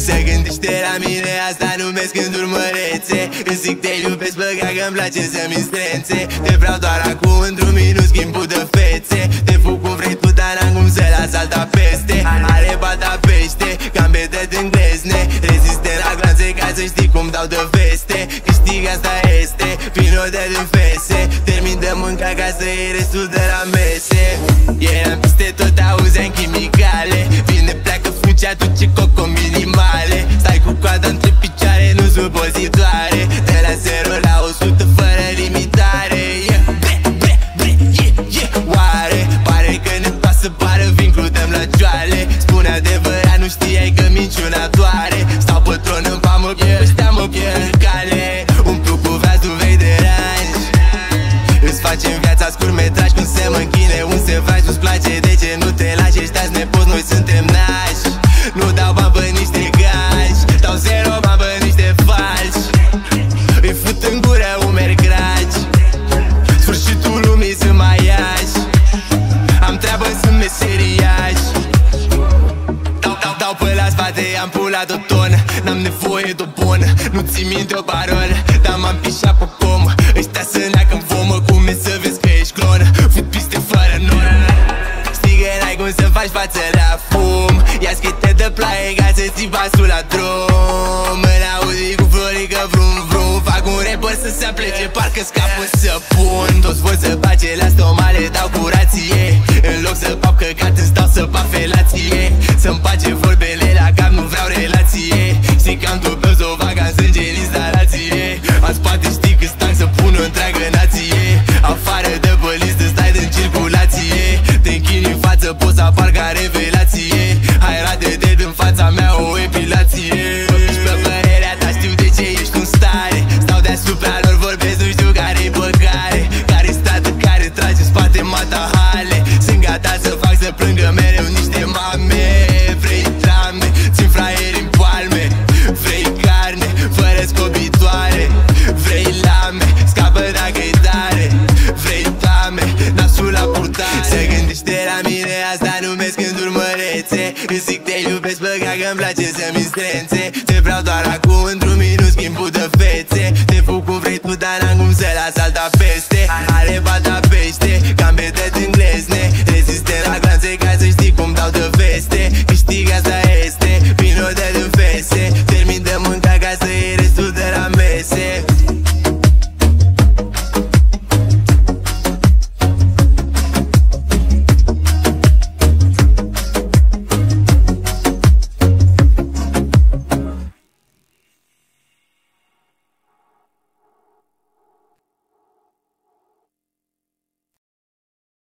se gândește la mine, asta numesc gânduri mărețe Îți zic te iubesc, băga că-mi place să-mi strențe Te vreau doar acum într-un minut schimbul de fețe. Te fug cum vrei tu, dar n-am cum să las alta peste. Are bata pește, cam bete din glezne Reziste la glanțe ca să știi cum dau de veste Câștig asta este, vino de din fese. Termin de mânca ca să iei restul de la mese. Yeah, în piste tot auzeam chimicale. Vine, pleacă, fugi, aduce coco minimale. Stai cu coada între picioare, nu supozitoare De la 0 la 100 fără limitare. Yeah. Bre, bre, bre, yeah, yeah. Oare, pare că ne pasă, pare vin crudem la joale. Spune adevărat, nu știai că minciuna doare. Stau pe tron în pamă, yeah. ăștia mă pierd în cale suntem nași. Nu dau bani pe niște gași Dau zero bani pe niște falși. Îi fut în gură umeri gragi. Sfârșitul lumii sunt mai iași Am treabă, sunt meseriași. Dau, dau, dau pe la spate, am pula de ton N-am nevoie de bun, nu ți minte o parol plaie ca să ții pasul la drum. În Audi cu Florica vrum vrum. Fac un rapper să se aplece Parcă scapă să pun. Toți vor să bage la stomale Dau curație În loc să pap căcat îți dau să pap felație. Să-mi bage vorbele la cap Nu vreau relație. Știi că am dubios o vagă în sânge în instalație. În spate știi că stang să pun o întreagă nație. Afară de pe listă stai în circulație. Te închini în față poți să apar mine, asta numesc gânduri mărețe Îți zic te iubesc, băga că-mi place să-mi strențe